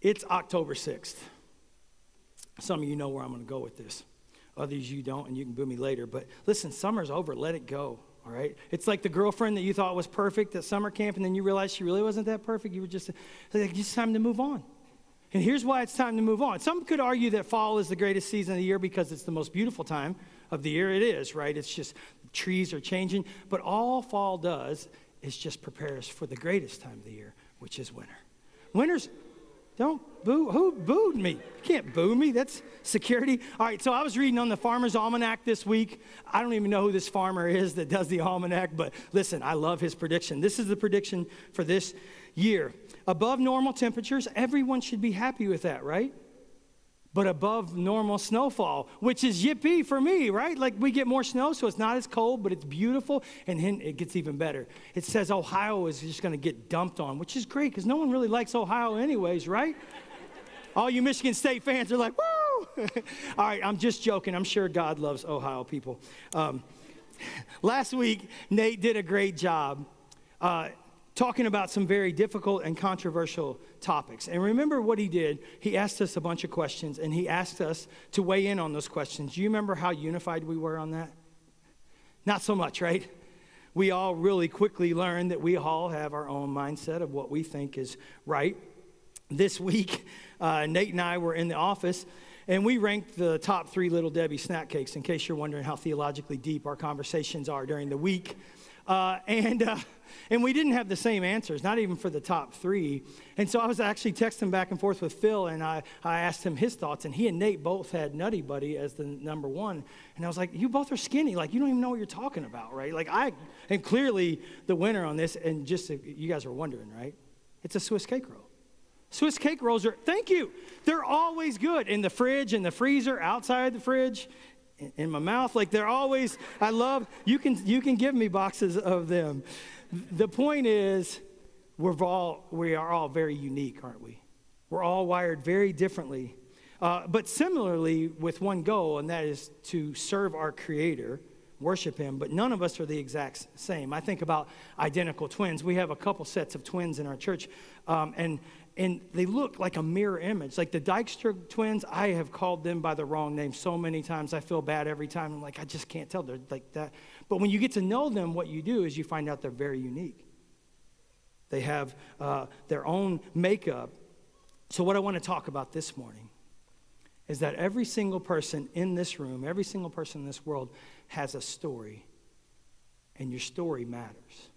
It's October 6th. Some of you know where I'm going to go with this. Others you don't, and you can boo me later. But listen, summer's over. Let it go. All right? It's like the girlfriend that you thought was perfect at summer camp, and then you realize she really wasn't that perfect. You were just like, it's time to move on. And here's why it's time to move on. Some could argue that fall is the greatest season of the year because it's the most beautiful time of the year. It is, right? It's just trees are changing. But all fall does is just prepare us for the greatest time of the year, which is winter. Winter's, don't boo. Who booed me? You can't boo me. That's security. All right, so I was reading on the Farmer's Almanac this week. I don't even know who this farmer is that does the almanac, but listen, I love his prediction. This is the prediction for this year. Above normal temperatures, everyone should be happy with that, right? But above normal snowfall, which is yippee for me, right? Like we get more snow, so it's not as cold, but it's beautiful, and then it gets even better. It says Ohio is just gonna get dumped on, which is great because no one really likes Ohio, anyways, right? All you Michigan State fans are like, woo! All right, I'm just joking. I'm sure God loves Ohio people. Um, last week, Nate did a great job. Uh, talking about some very difficult and controversial topics. And remember what he did? He asked us a bunch of questions and he asked us to weigh in on those questions. Do you remember how unified we were on that? Not so much, right? We all really quickly learned that we all have our own mindset of what we think is right. This week, uh, Nate and I were in the office and we ranked the top three Little Debbie snack cakes in case you're wondering how theologically deep our conversations are during the week. Uh, and uh, and we didn't have the same answers, not even for the top three. And so I was actually texting back and forth with Phil, and I, I asked him his thoughts, and he and Nate both had Nutty Buddy as the number one. And I was like, You both are skinny. Like, you don't even know what you're talking about, right? Like, I am clearly the winner on this, and just you guys are wondering, right? It's a Swiss cake roll. Swiss cake rolls are, thank you. They're always good in the fridge, in the freezer, outside the fridge in my mouth like they're always i love you can you can give me boxes of them the point is, we're all, we are all very unique, aren't we? We're all wired very differently, uh, but similarly with one goal, and that is to serve our Creator, worship Him, but none of us are the exact same. I think about identical twins. We have a couple sets of twins in our church, um, and and they look like a mirror image. Like the Dykstra twins, I have called them by the wrong name so many times. I feel bad every time. I'm like, I just can't tell. They're like that. But when you get to know them, what you do is you find out they're very unique. They have uh, their own makeup. So, what I want to talk about this morning is that every single person in this room, every single person in this world has a story, and your story matters.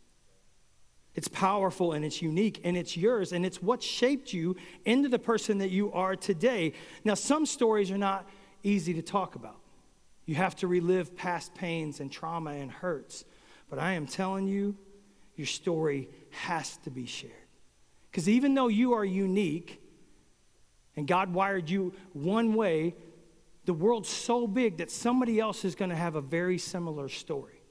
It's powerful and it's unique and it's yours and it's what shaped you into the person that you are today. Now, some stories are not easy to talk about. You have to relive past pains and trauma and hurts. But I am telling you, your story has to be shared. Because even though you are unique and God wired you one way, the world's so big that somebody else is going to have a very similar story.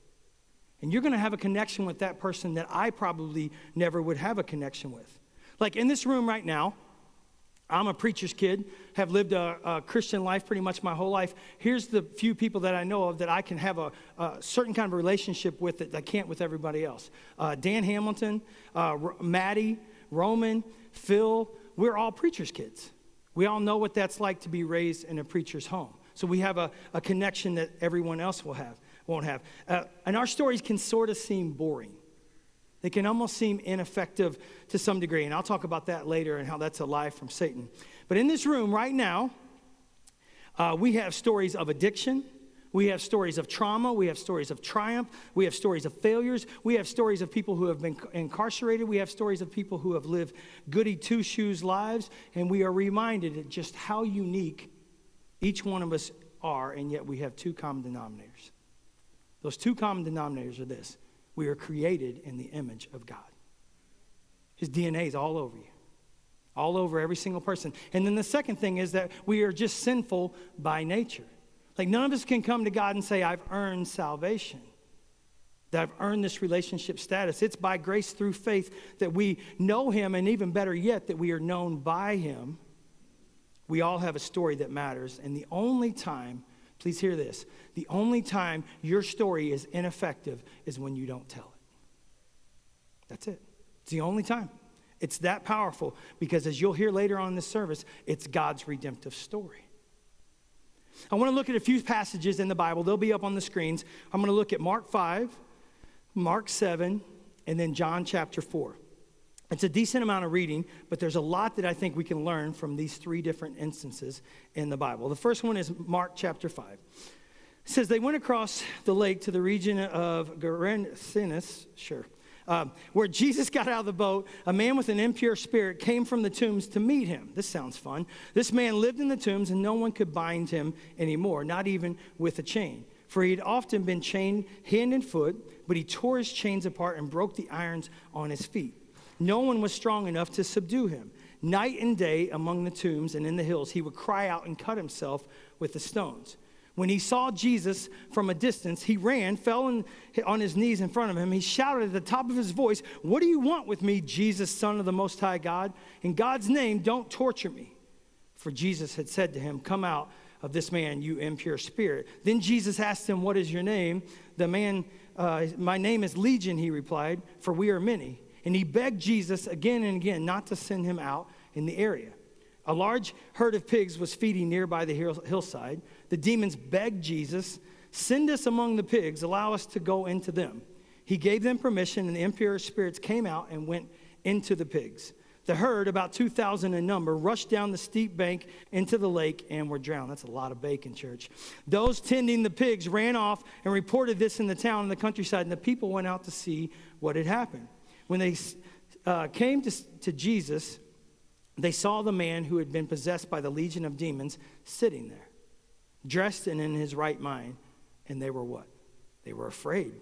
And you're going to have a connection with that person that I probably never would have a connection with. Like in this room right now, I'm a preacher's kid, have lived a, a, Christian life pretty much my whole life. Here's the few people that I know of that I can have a, a certain kind of relationship with that I can't with everybody else. Uh, Dan Hamilton, uh, Maddie, Roman, Phil, we're all preacher's kids. We all know what that's like to be raised in a preacher's home. So we have a, a connection that everyone else will have, won't have. Uh, and our stories can sort of seem boring. They can almost seem ineffective to some degree. And I'll talk about that later and how that's a lie from Satan. But in this room right now, uh, we have stories of addiction. We have stories of trauma. We have stories of triumph. We have stories of failures. We have stories of people who have been incarcerated. We have stories of people who have lived goody two shoes lives. And we are reminded of just how unique each one of us are, and yet we have two common denominators. Those two common denominators are this we are created in the image of God. His DNA is all over you, all over every single person. And then the second thing is that we are just sinful by nature. Like none of us can come to God and say, I've earned salvation, that I've earned this relationship status. It's by grace through faith that we know Him, and even better yet, that we are known by Him. We all have a story that matters. And the only time Please hear this. The only time your story is ineffective is when you don't tell it. That's it. It's the only time. It's that powerful because, as you'll hear later on in this service, it's God's redemptive story. I want to look at a few passages in the Bible. They'll be up on the screens. I'm going to look at Mark 5, Mark 7, and then John chapter 4. It's a decent amount of reading, but there's a lot that I think we can learn from these three different instances in the Bible. The first one is Mark chapter 5. It says, They went across the lake to the region of Gerasenes, sure, uh, where Jesus got out of the boat. A man with an impure spirit came from the tombs to meet him. This sounds fun. This man lived in the tombs, and no one could bind him anymore, not even with a chain. For he had often been chained hand and foot, but he tore his chains apart and broke the irons on his feet. No one was strong enough to subdue him. Night and day among the tombs and in the hills, he would cry out and cut himself with the stones. When he saw Jesus from a distance, he ran, fell in, on his knees in front of him. He shouted at the top of his voice, What do you want with me, Jesus, Son of the Most High God? In God's name, don't torture me. For Jesus had said to him, Come out of this man, you impure spirit. Then Jesus asked him, What is your name? The man, uh, My name is Legion, he replied, for we are many. And he begged Jesus again and again not to send him out in the area. A large herd of pigs was feeding nearby the hillside. The demons begged Jesus, Send us among the pigs, allow us to go into them. He gave them permission, and the impure spirits came out and went into the pigs. The herd, about 2,000 in number, rushed down the steep bank into the lake and were drowned. That's a lot of bacon, church. Those tending the pigs ran off and reported this in the town and the countryside, and the people went out to see what had happened. When they uh, came to, to Jesus, they saw the man who had been possessed by the legion of demons sitting there, dressed and in his right mind. And they were what? They were afraid.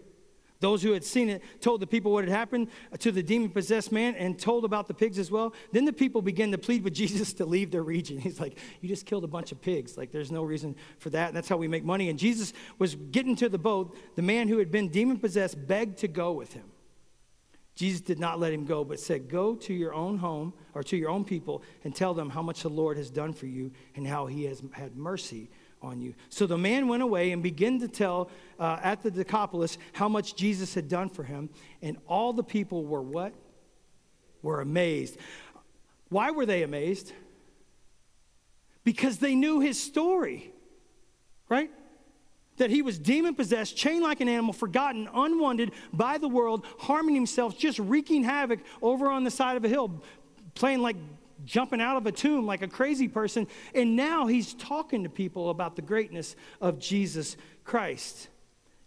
Those who had seen it told the people what had happened to the demon possessed man and told about the pigs as well. Then the people began to plead with Jesus to leave their region. He's like, You just killed a bunch of pigs. Like, there's no reason for that. And that's how we make money. And Jesus was getting to the boat. The man who had been demon possessed begged to go with him. Jesus did not let him go, but said, Go to your own home or to your own people and tell them how much the Lord has done for you and how he has had mercy on you. So the man went away and began to tell uh, at the Decapolis how much Jesus had done for him. And all the people were what? Were amazed. Why were they amazed? Because they knew his story, right? That he was demon possessed, chained like an animal, forgotten, unwanted by the world, harming himself, just wreaking havoc over on the side of a hill, playing like jumping out of a tomb like a crazy person. And now he's talking to people about the greatness of Jesus Christ.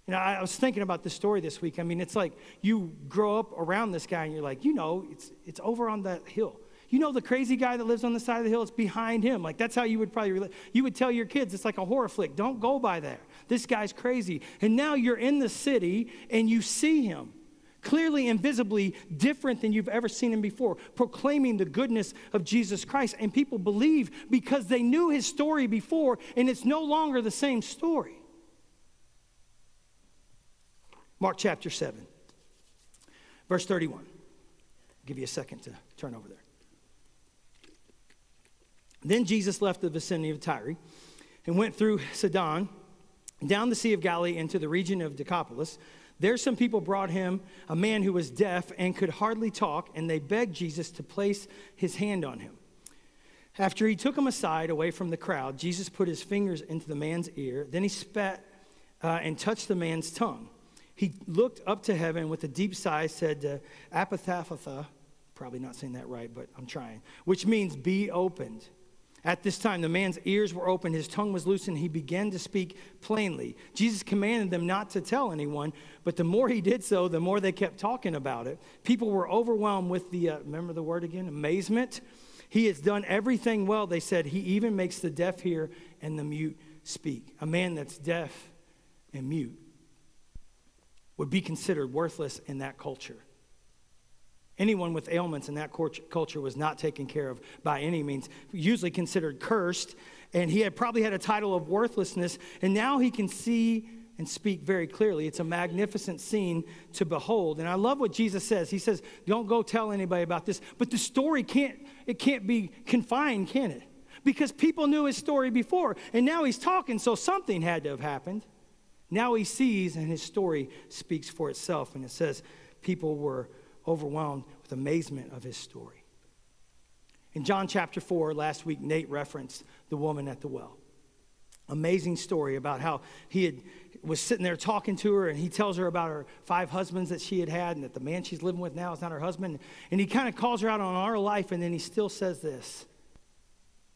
You know, I was thinking about this story this week. I mean, it's like you grow up around this guy and you're like, you know, it's, it's over on that hill. You know, the crazy guy that lives on the side of the hill, it's behind him. Like, that's how you would probably, you would tell your kids, it's like a horror flick. Don't go by there. This guy's crazy. And now you're in the city and you see him clearly and visibly different than you've ever seen him before, proclaiming the goodness of Jesus Christ. And people believe because they knew his story before, and it's no longer the same story. Mark chapter 7, verse 31. I'll give you a second to turn over there. Then Jesus left the vicinity of Tyre and went through Sidon down the Sea of Galilee into the region of Decapolis. There, some people brought him a man who was deaf and could hardly talk, and they begged Jesus to place his hand on him. After he took him aside away from the crowd, Jesus put his fingers into the man's ear. Then he spat uh, and touched the man's tongue. He looked up to heaven with a deep sigh, said, uh, Apathatha, probably not saying that right, but I'm trying, which means be opened. At this time, the man's ears were open, his tongue was loosened, he began to speak plainly. Jesus commanded them not to tell anyone, but the more he did so, the more they kept talking about it. People were overwhelmed with the, uh, remember the word again? Amazement. He has done everything well, they said. He even makes the deaf hear and the mute speak. A man that's deaf and mute would be considered worthless in that culture. Anyone with ailments in that culture was not taken care of by any means, usually considered cursed. And he had probably had a title of worthlessness. And now he can see and speak very clearly. It's a magnificent scene to behold. And I love what Jesus says. He says, Don't go tell anybody about this. But the story can't, it can't be confined, can it? Because people knew his story before. And now he's talking, so something had to have happened. Now he sees, and his story speaks for itself. And it says, People were overwhelmed with amazement of his story. In John chapter 4, last week, Nate referenced the woman at the well. Amazing story about how he had, was sitting there talking to her, and he tells her about her five husbands that she had had, and that the man she's living with now is not her husband. And he kind of calls her out on our life, and then he still says this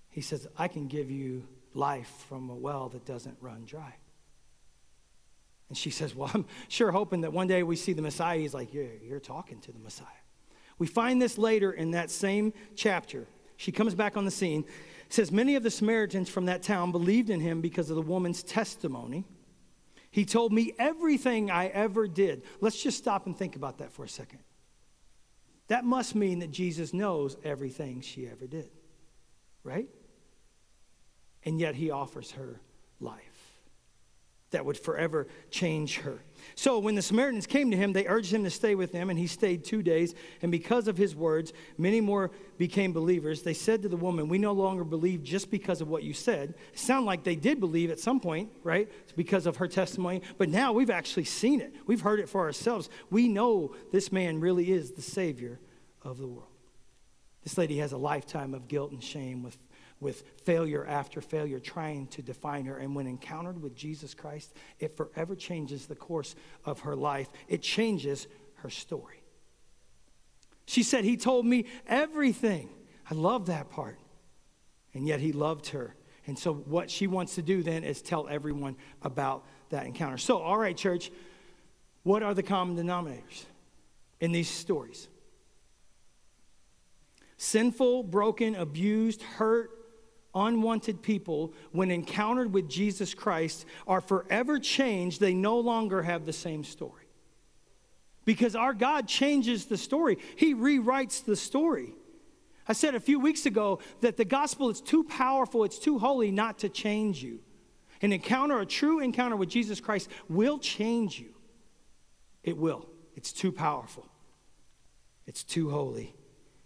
He says, I can give you life from a well that doesn't run dry. And she says, Well, I'm sure hoping that one day we see the Messiah. He's like, Yeah, you're talking to the Messiah. We find this later in that same chapter. She comes back on the scene. Says, Many of the Samaritans from that town believed in him because of the woman's testimony. He told me everything I ever did. Let's just stop and think about that for a second. That must mean that Jesus knows everything she ever did, right? And yet he offers her life that would forever change her. So when the Samaritans came to him, they urged him to stay with them, and he stayed two days. And because of his words, many more became believers. They said to the woman, We no longer believe just because of what you said. It like they did believe at some point, right? It's because of her testimony. But now we've actually seen it, we've heard it for ourselves. We know this man really is the Savior of the world. This lady has a lifetime of guilt and shame with with failure after failure trying to define her. And when encountered with Jesus Christ, it forever changes the course of her life, it changes her story. She said, He told me everything. I love that part. And yet He loved her. And so, what she wants to do then is tell everyone about that encounter. So, all right, church, what are the common denominators in these stories? Sinful, broken, abused, hurt, unwanted people, when encountered with Jesus Christ, are forever changed. They no longer have the same story. Because our God changes the story, He rewrites the story. I said a few weeks ago that the gospel is too powerful, it's too holy not to change you. An encounter, a true encounter with Jesus Christ, will change you. It will. It's too powerful, it's too holy.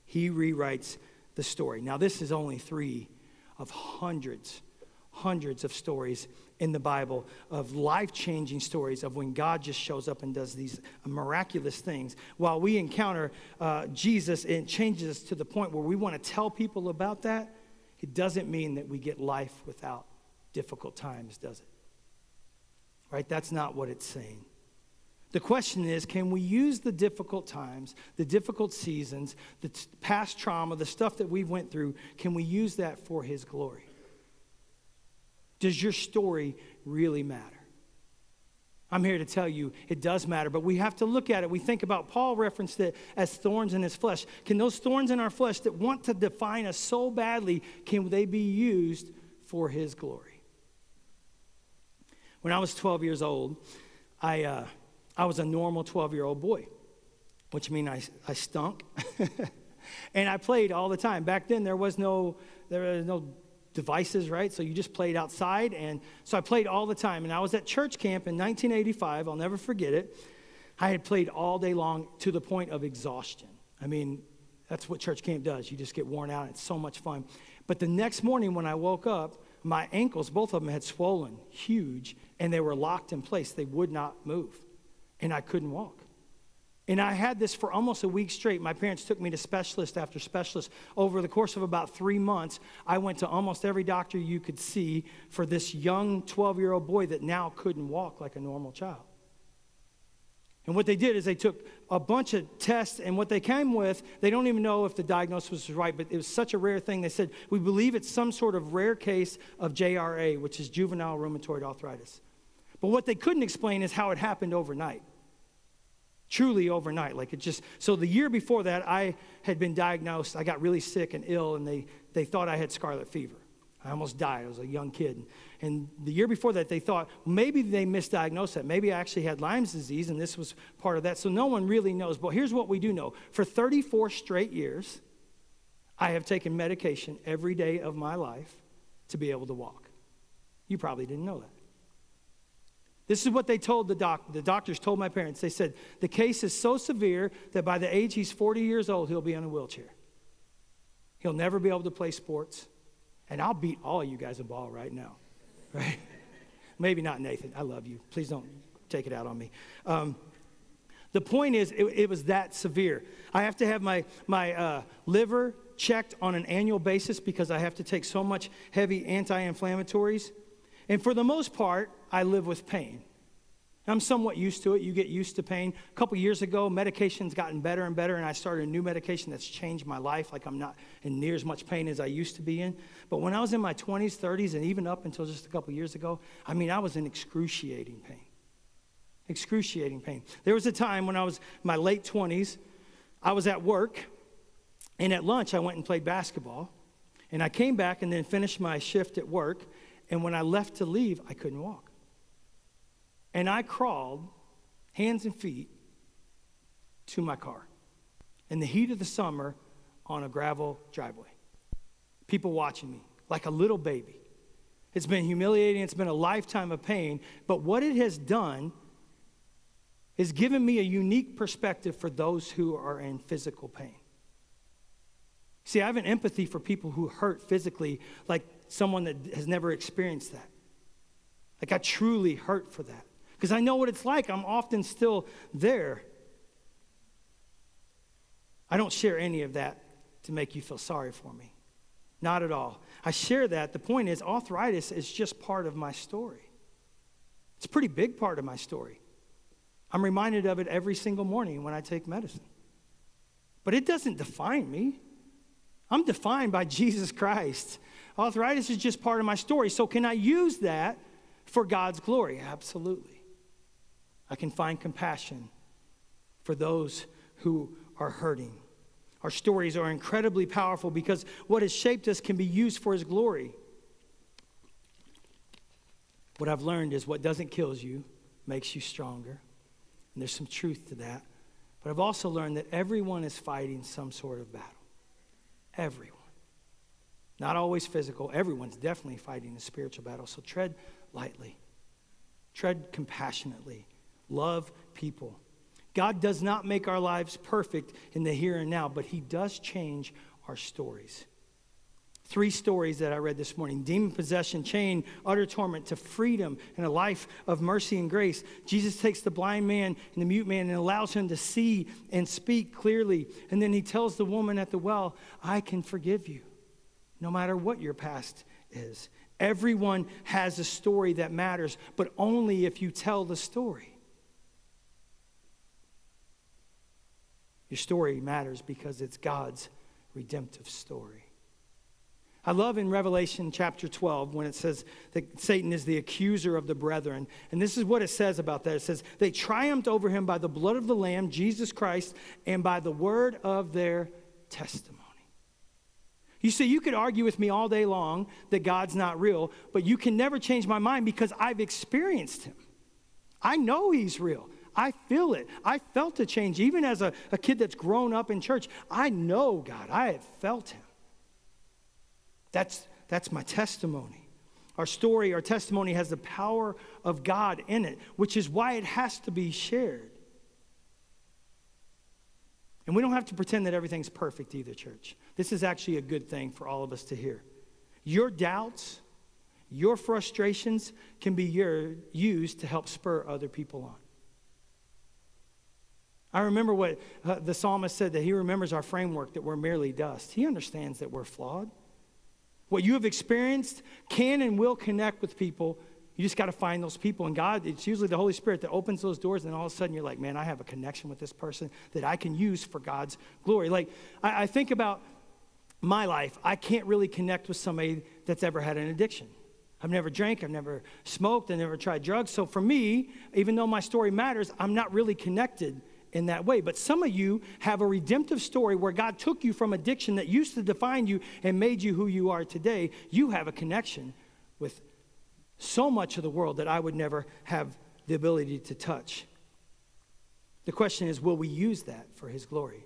He rewrites the story. Now, this is only three of hundreds, hundreds of stories in the Bible of life changing stories of when God just shows up and does these miraculous things. While we encounter uh, Jesus, and changes us to the point where we want to tell people about that. It doesn't mean that we get life without difficult times, does it? Right? That's not what it's saying. The question is can we use the difficult times, the difficult seasons, the t- past trauma, the stuff that we went through, can we use that for His glory? Does your story really matter? I'm here to tell you it does matter, but we have to look at it. We think about Paul referenced it as thorns in his flesh. Can those thorns in our flesh that want to define us so badly, can they be used for his glory? When I was 12 years old, I uh, I was a normal 12 year old boy, which means I, I stunk. and I played all the time. Back then, there was no, there was no devices, right? So you just played outside. And so I played all the time. And I was at church camp in 1985. I'll never forget it. I had played all day long to the point of exhaustion. I mean, that's what church camp does. You just get worn out. It's so much fun. But the next morning when I woke up, my ankles, both of them had swollen, huge, and they were locked in place. They would not move and I couldn't walk. And I had this for almost a week straight. My parents took me to specialist after specialist. Over the course of about three months, I went to almost every doctor you could see for this young 12 year old boy that now couldn't walk like a normal child. And what they did is they took a bunch of tests, and what they came with, they don't even know if the diagnosis was right, but it was such a rare thing. They said, We believe it's some sort of rare case of JRA, which is juvenile rheumatoid arthritis. But what they couldn't explain is how it happened overnight truly overnight. Like it just, so the year before that, I had been diagnosed. I got really sick and ill, and they, they thought I had scarlet fever. I almost died. I was a young kid. And the year before that, they thought maybe they misdiagnosed that. Maybe I actually had Lyme's disease, and this was part of that. So no one really knows. But here's what we do know for 34 straight years, I have taken medication every day of my life to be able to walk. You probably didn't know that. This is what they told the doctor. The doctors told my parents. They said, the case is so severe that by the age he's 40 years old, he'll be in a wheelchair. He'll never be able to play sports. And I'll beat all you guys in ball right now, right? Maybe not Nathan. I love you. Please don't take it out on me. Um, the point is, it, it, was that severe. I have to have my, my uh, liver checked on an annual basis because I have to take so much heavy anti inflammatories. And for the most part, I live with pain. I'm somewhat used to it. You get used to pain. A couple years ago, medication's gotten better and better, and I started a new medication that's changed my life. Like I'm not in near as much pain as I used to be in. But when I was in my 20s, 30s, and even up until just a couple years ago, I mean, I was in excruciating pain. Excruciating pain. There was a time when I was in my late 20s, I was at work, and at lunch, I went and played basketball. And I came back and then finished my shift at work. And when I left to leave, I couldn't walk. And I crawled, hands and feet, to my car in the heat of the summer on a gravel driveway. People watching me like a little baby. It's been humiliating, it's been a lifetime of pain, but what it has done is given me a unique perspective for those who are in physical pain. See, I have an empathy for people who hurt physically, like someone that has never experienced that. Like, I truly hurt for that because I know what it's like. I'm often still there. I don't share any of that to make you feel sorry for me. Not at all. I share that. The point is, arthritis is just part of my story. It's a pretty big part of my story. I'm reminded of it every single morning when I take medicine. But it doesn't define me. I'm defined by Jesus Christ. Arthritis is just part of my story. So, can I use that for God's glory? Absolutely. I can find compassion for those who are hurting. Our stories are incredibly powerful because what has shaped us can be used for His glory. What I've learned is what doesn't kill you makes you stronger. And there's some truth to that. But I've also learned that everyone is fighting some sort of battle. Everyone. Not always physical. Everyone's definitely fighting a spiritual battle. So tread lightly, tread compassionately, love people. God does not make our lives perfect in the here and now, but He does change our stories. Three stories that I read this morning demon possession, chain, utter torment to freedom and a life of mercy and grace. Jesus takes the blind man and the mute man and allows him to see and speak clearly. And then he tells the woman at the well, I can forgive you no matter what your past is. Everyone has a story that matters, but only if you tell the story. Your story matters because it's God's redemptive story. I love in Revelation chapter 12 when it says that Satan is the accuser of the brethren. And this is what it says about that it says, They triumphed over him by the blood of the Lamb, Jesus Christ, and by the word of their testimony. You see, you could argue with me all day long that God's not real, but you can never change my mind because I've experienced him. I know he's real. I feel it. I felt a change. Even as a, a kid that's grown up in church, I know God. I have felt Him. That's, that's my testimony. Our story, our testimony has the power of God in it, which is why it has to be shared. And we don't have to pretend that everything's perfect either, church. This is actually a good thing for all of us to hear. Your doubts, your frustrations can be your, used to help spur other people on. I remember what uh, the psalmist said that he remembers our framework that we're merely dust. He understands that we're flawed. What you have experienced can and will connect with people. You just got to find those people. And God, it's usually the Holy Spirit that opens those doors, and all of a sudden you're like, man, I have a connection with this person that I can use for God's glory. Like, I, I think about my life. I can't really connect with somebody that's ever had an addiction. I've never drank, I've never smoked, I've never tried drugs. So for me, even though my story matters, I'm not really connected in that way. But some of you have a redemptive story where God took you from addiction that used to define you and made you who you are today. You have a connection with so much of the world that I would never have the ability to touch. The question is will we use that for His glory?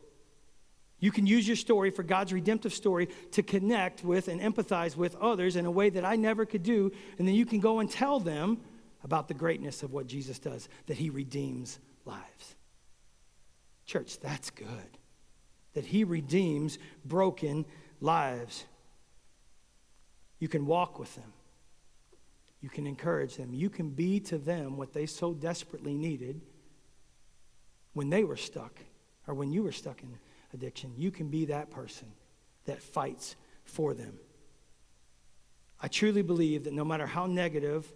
You can use your story for God's redemptive story to connect with and empathize with others in a way that I never could do. And then you can go and tell them about the greatness of what Jesus does, that He redeems lives. Church, that's good. That He redeems broken lives. You can walk with them. You can encourage them. You can be to them what they so desperately needed when they were stuck or when you were stuck in addiction. You can be that person that fights for them. I truly believe that no matter how negative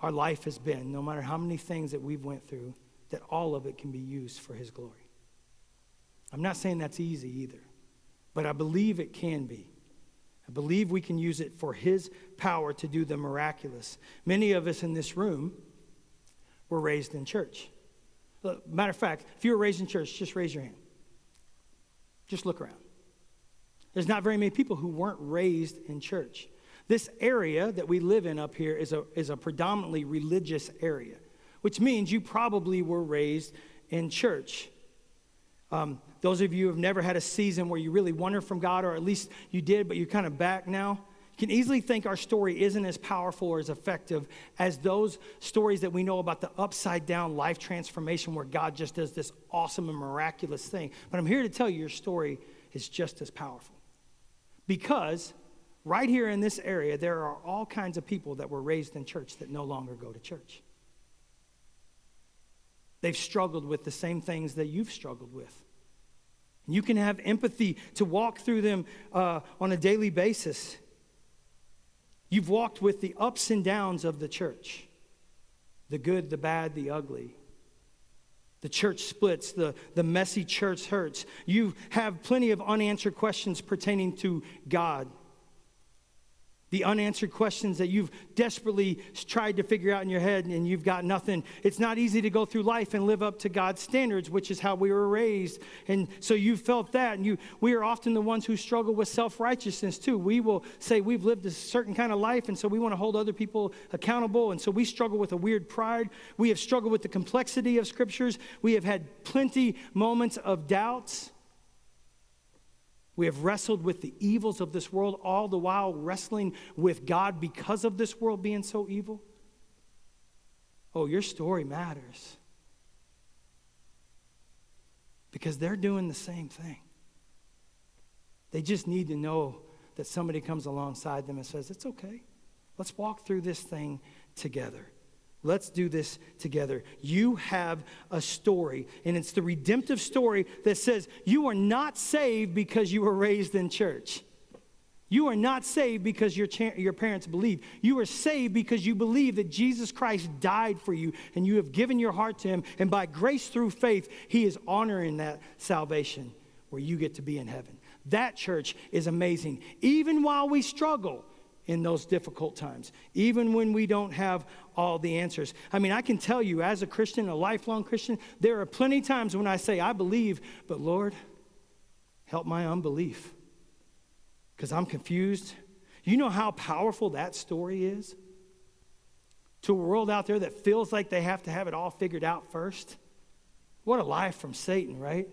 our life has been, no matter how many things that we've went through, that all of it can be used for his glory. I'm not saying that's easy either, but I believe it can be. I believe we can use it for his power to do the miraculous. Many of us in this room were raised in church. Matter of fact, if you were raised in church, just raise your hand. Just look around. There's not very many people who weren't raised in church. This area that we live in up here is a, is a predominantly religious area, which means you probably were raised in church. Um, those of you who have never had a season where you really wonder from God, or at least you did, but you're kind of back now, can easily think our story isn't as powerful or as effective as those stories that we know about the upside down life transformation where God just does this awesome and miraculous thing. But I'm here to tell you your story is just as powerful. Because right here in this area, there are all kinds of people that were raised in church that no longer go to church. They've struggled with the same things that you've struggled with. And you can have empathy to walk through them uh, on a daily basis. You've walked with the ups and downs of the church the good, the bad, the ugly. The church splits, the, the messy church hurts. You have plenty of unanswered questions pertaining to God the unanswered questions that you've desperately tried to figure out in your head and you've got nothing. It's not easy to go through life and live up to God's standards, which is how we were raised. And so you felt that. And you, we are often the ones who struggle with self righteousness too. We will say we've lived a certain kind of life, and so we want to hold other people accountable. And so we struggle with a weird pride. We have struggled with the complexity of scriptures. We have had plenty moments of doubts. We have wrestled with the evils of this world, all the while wrestling with God because of this world being so evil. Oh, your story matters. Because they're doing the same thing. They just need to know that somebody comes alongside them and says, It's okay. Let's walk through this thing together. Let's do this together. You have a story, and it's the redemptive story that says you are not saved because you were raised in church. You are not saved because your, cha- your parents believe. You are saved because you believe that Jesus Christ died for you and you have given your heart to him. And by grace through faith, he is honoring that salvation where you get to be in heaven. That church is amazing. Even while we struggle, in those difficult times, even when we don't have all the answers. I mean, I can tell you, as a Christian, a lifelong Christian, there are plenty of times when I say, I believe, but Lord, help my unbelief because I'm confused. You know how powerful that story is? To a world out there that feels like they have to have it all figured out first. What a lie from Satan, right?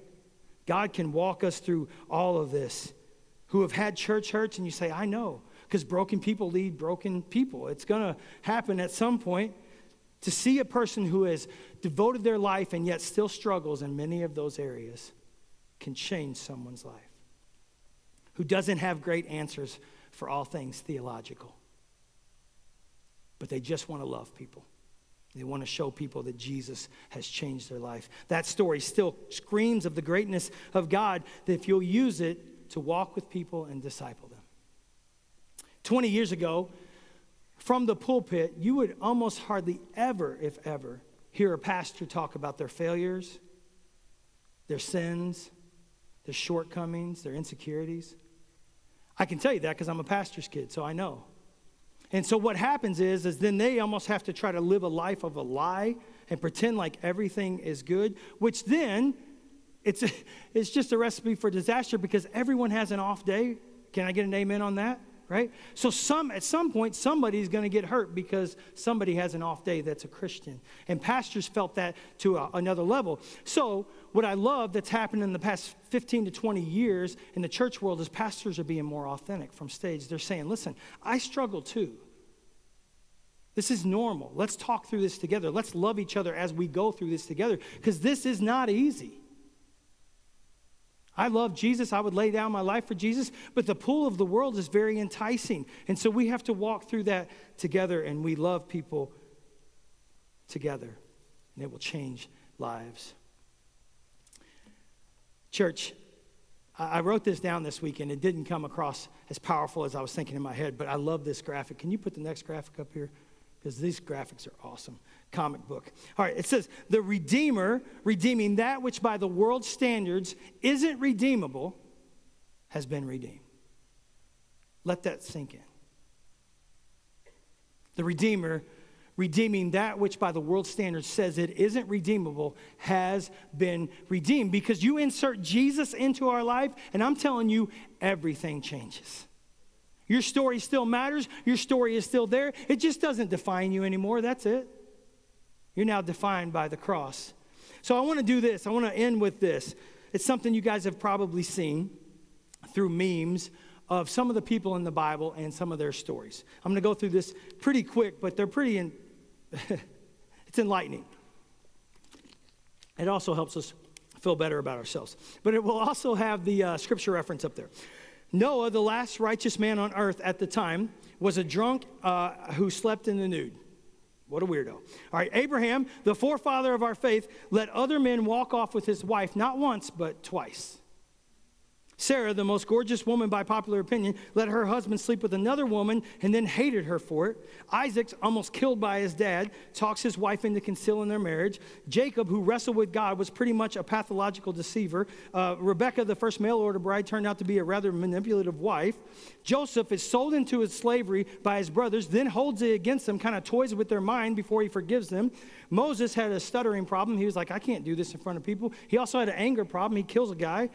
God can walk us through all of this. Who have had church hurts, and you say, I know because broken people lead broken people. It's going to happen at some point. To see a person who has devoted their life and yet still struggles in many of those areas can change someone's life. Who doesn't have great answers for all things theological, but they just want to love people. They want to show people that Jesus has changed their life. That story still screams of the greatness of God that if you'll use it to walk with people and disciple them. 20 years ago, from the pulpit, you would almost hardly ever, if ever, hear a pastor talk about their failures, their sins, their shortcomings, their insecurities. I can tell you that because I'm a pastor's kid, so I know. And so what happens is, is then they almost have to try to live a life of a lie and pretend like everything is good, which then it's, it's just a recipe for disaster because everyone has an off day. Can I get an amen on that? Right? So some at some point somebody's going to get hurt because somebody has an off day that's a Christian. And pastors felt that to a, another level. So what I love that's happened in the past 15 to 20 years in the church world is pastors are being more authentic from stage. They're saying, "Listen, I struggle too." This is normal. Let's talk through this together. Let's love each other as we go through this together because this is not easy. I love Jesus. I would lay down my life for Jesus, but the pull of the world is very enticing. And so we have to walk through that together, and we love people together, and it will change lives. Church, I wrote this down this week and it didn't come across as powerful as I was thinking in my head, but I love this graphic. Can you put the next graphic up here? Because these graphics are awesome. Comic book. All right, it says, The Redeemer, redeeming that which by the world's standards isn't redeemable, has been redeemed. Let that sink in. The Redeemer, redeeming that which by the world standards says it isn't redeemable, has been redeemed. Because you insert Jesus into our life, and I'm telling you, everything changes. Your story still matters, your story is still there. It just doesn't define you anymore. That's it. You're now defined by the cross. So I want to do this. I want to end with this. It's something you guys have probably seen through memes of some of the people in the Bible and some of their stories. I'm going to go through this pretty quick, but they're pretty, in, it's enlightening. It also helps us feel better about ourselves. But it will also have the uh, scripture reference up there. Noah, the last righteous man on earth at the time, was a drunk uh, who slept in the nude. What a weirdo. All right, Abraham, the forefather of our faith, let other men walk off with his wife not once, but twice. Sarah, the most gorgeous woman by popular opinion, let her husband sleep with another woman and then hated her for it. Isaac's almost killed by his dad, talks his wife into concealing their marriage. Jacob, who wrestled with God, was pretty much a pathological deceiver. Uh, Rebecca, the first mail order bride, turned out to be a rather manipulative wife. Joseph is sold into his slavery by his brothers, then holds it against them, kind of toys with their mind before he forgives them. Moses had a stuttering problem. He was like, I can't do this in front of people. He also had an anger problem. He kills a guy.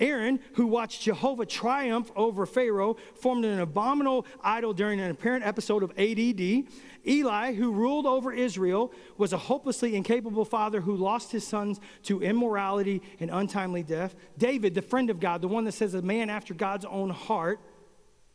Aaron, who watched Jehovah triumph over Pharaoh, formed an abominable idol during an apparent episode of ADD. Eli, who ruled over Israel, was a hopelessly incapable father who lost his sons to immorality and untimely death. David, the friend of God, the one that says a man after God's own heart,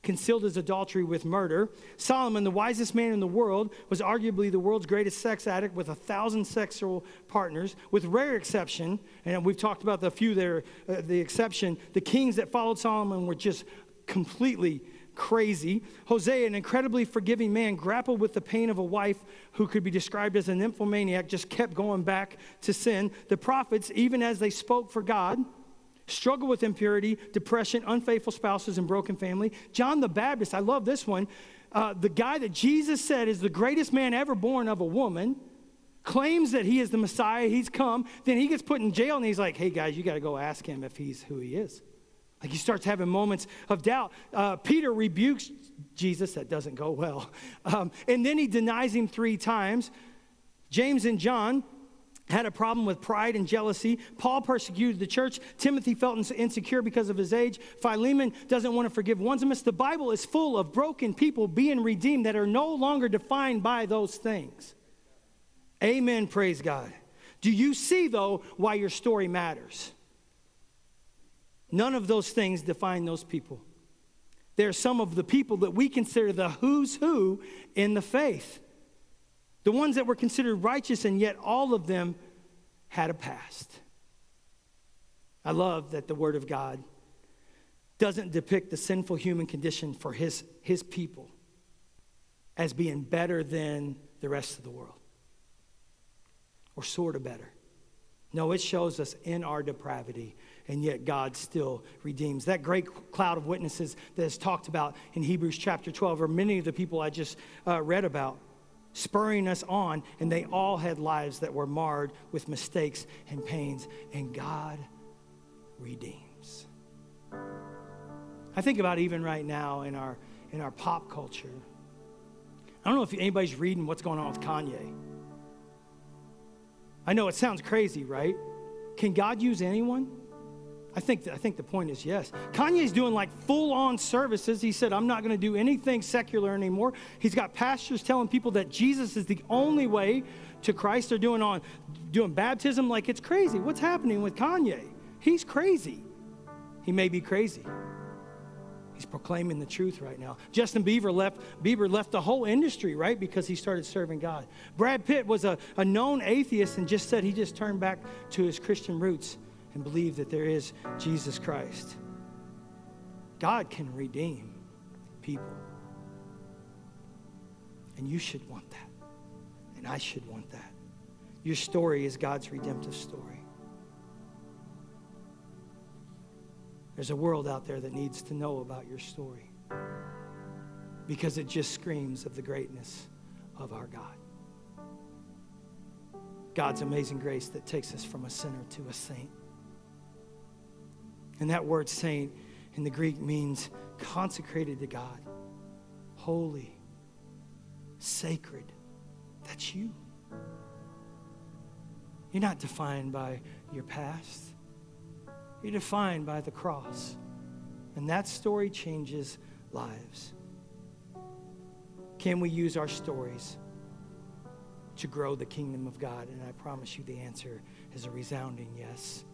concealed his adultery with murder. Solomon, the wisest man in the world, was arguably the world's greatest sex addict with a thousand sexual partners. With rare exception, and we've talked about the few there, uh, the exception, the kings that followed Solomon were just completely crazy. Hosea, an incredibly forgiving man, grappled with the pain of a wife who could be described as an nymphomaniac, just kept going back to sin. The prophets, even as they spoke for God, struggle with impurity, depression, unfaithful spouses, and broken family. John the Baptist, I love this one. Uh, the guy that Jesus said is the greatest man ever born of a woman, claims that he is the Messiah, he's come, then he gets put in jail and he's like, hey guys, you got to go ask him if he's who he is. Like he starts having moments of doubt. Uh, Peter rebukes Jesus, that doesn't go well. Um, and then he denies him three times. James and John, had a problem with pride and jealousy. Paul persecuted the church. Timothy felt insecure because of his age. Philemon doesn't want to forgive Onesimus. The Bible is full of broken people being redeemed that are no longer defined by those things. Amen. Praise God. Do you see, though, why your story matters? None of those things define those people. They're some of the people that we consider the who's who in the faith. The ones that were considered righteous, and yet all of them had a past. I love that the Word of God doesn't depict the sinful human condition for his, his people as being better than the rest of the world or sort of better. No, it shows us in our depravity, and yet God still redeems. That great cloud of witnesses that is talked about in Hebrews chapter 12 are many of the people I just uh, read about spurring us on, and they all had lives that were marred with mistakes and pains, and God redeems. I think about even right now in our in our pop culture. I don't know if anybody's reading what's going on with Kanye. I know it sounds crazy, right? Can God use anyone? I think, I think the point is yes. Kanye's doing like full on services. He said, I'm not going to do anything secular anymore. He's got pastors telling people that Jesus is the only way to Christ. They're doing on doing baptism like it's crazy. What's happening with Kanye? He's crazy. He may be crazy. He's proclaiming the truth right now. Justin Bieber left, Bieber left the whole industry, right? Because he started serving God. Brad Pitt was a, a known atheist and just said he just turned back to his Christian roots and believe that there is Jesus Christ. God can redeem people. And you should want that. And I should want that. Your story is God's redemptive story. There's a world out there that needs to know about your story because it just screams of the greatness of our God. God's amazing grace that takes us from a sinner to a saint. And that word saint in the Greek means consecrated to God, holy, sacred. That's you. You're not defined by your past, you're defined by the cross. And that story changes lives. Can we use our stories to grow the kingdom of God? And I promise you the answer is a resounding yes.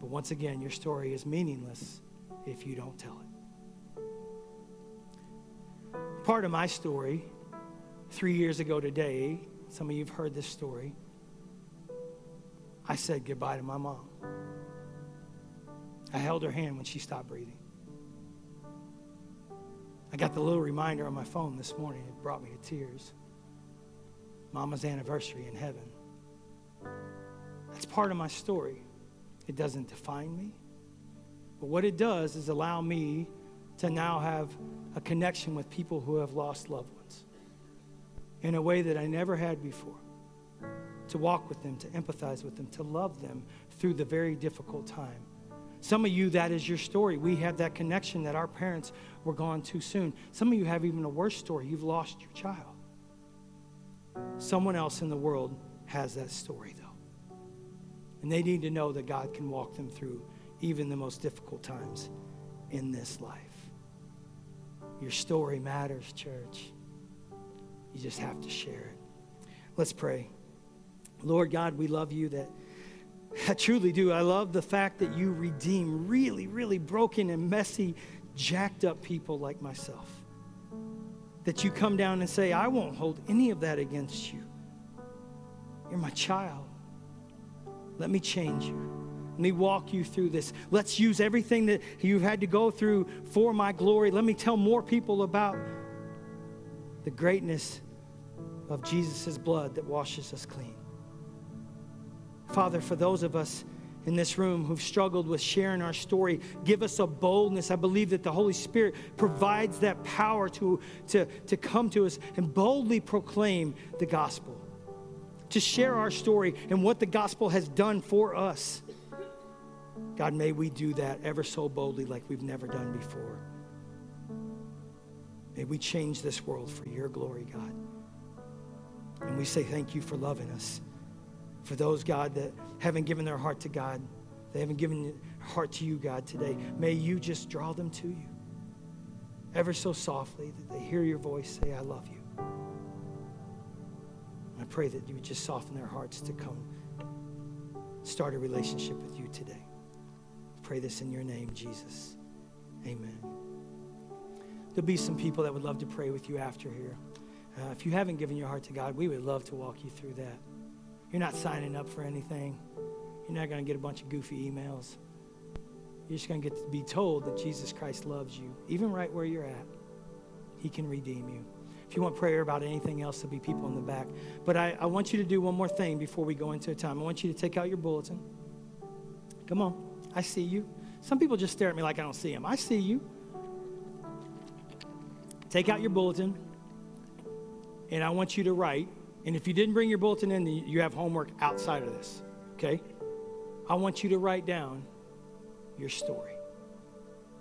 But once again, your story is meaningless if you don't tell it. Part of my story, three years ago today, some of you have heard this story, I said goodbye to my mom. I held her hand when she stopped breathing. I got the little reminder on my phone this morning. It brought me to tears. Mama's anniversary in heaven. That's part of my story. It doesn't define me. But what it does is allow me to now have a connection with people who have lost loved ones in a way that I never had before. To walk with them, to empathize with them, to love them through the very difficult time. Some of you, that is your story. We have that connection that our parents were gone too soon. Some of you have even a worse story. You've lost your child. Someone else in the world has that story. And they need to know that God can walk them through even the most difficult times in this life. Your story matters, church. You just have to share it. Let's pray. Lord God, we love you that I truly do. I love the fact that you redeem really, really broken and messy, jacked up people like myself. That you come down and say, I won't hold any of that against you. You're my child. Let me change you. Let me walk you through this. Let's use everything that you've had to go through for my glory. Let me tell more people about the greatness of Jesus' blood that washes us clean. Father, for those of us in this room who've struggled with sharing our story, give us a boldness. I believe that the Holy Spirit provides that power to, to, to come to us and boldly proclaim the gospel, to share our story and what the gospel has done for us. God, may we do that ever so boldly like we've never done before. May we change this world for your glory, God. And we say thank you for loving us. For those, God, that haven't given their heart to God, they haven't given their heart to you, God, today, may you just draw them to you ever so softly that they hear your voice say, I love you. Pray that you would just soften their hearts to come start a relationship with you today. Pray this in your name, Jesus. Amen. There'll be some people that would love to pray with you after here. Uh, if you haven't given your heart to God, we would love to walk you through that. You're not signing up for anything. You're not going to get a bunch of goofy emails. You're just going to get to be told that Jesus Christ loves you, even right where you're at. He can redeem you. If you want prayer about anything else, there'll be people in the back. But I, I want you to do one more thing before we go into a time. I want you to take out your bulletin. Come on. I see you. Some people just stare at me like I don't see them. I see you. Take out your bulletin, and I want you to write and if you didn't bring your bulletin in, you have homework outside of this, okay? I want you to write down your story.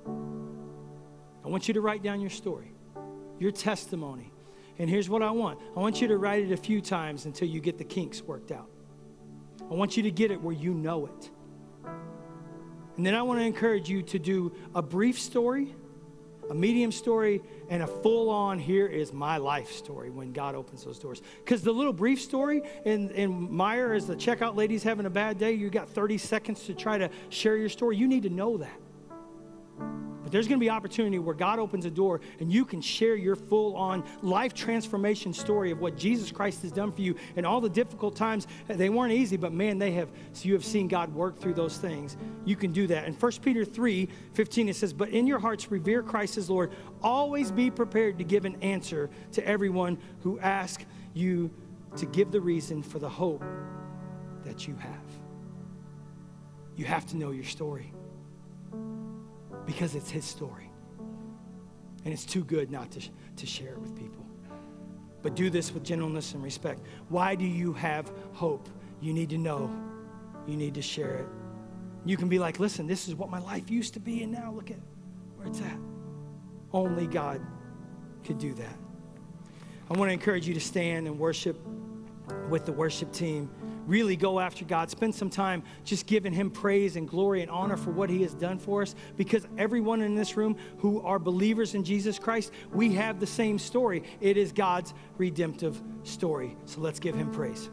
I want you to write down your story, your testimony. And here's what I want I want you to write it a few times until you get the kinks worked out. I want you to get it where you know it. And then I want to encourage you to do a brief story a medium story, and a full on here is my life story when God opens those doors. Because the little brief story in, in Meijer as the checkout lady's having a bad day, you got 30 seconds to try to share your story. You need to know that. But there's going to be opportunity where God opens a door and you can share your full on life transformation story of what Jesus Christ has done for you and all the difficult times. They weren't easy, but man, they have, so you have seen God work through those things. You can do that. In 1 Peter 3 15, it says, But in your hearts revere Christ as Lord. Always be prepared to give an answer to everyone who asks you to give the reason for the hope that you have. You have to know your story. Because it's his story. And it's too good not to, to share it with people. But do this with gentleness and respect. Why do you have hope? You need to know. You need to share it. You can be like, listen, this is what my life used to be, and now look at where it's at. Only God could do that. I want to encourage you to stand and worship with the worship team. Really go after God. Spend some time just giving Him praise and glory and honor for what He has done for us because everyone in this room who are believers in Jesus Christ, we have the same story. It is God's redemptive story. So let's give Him praise.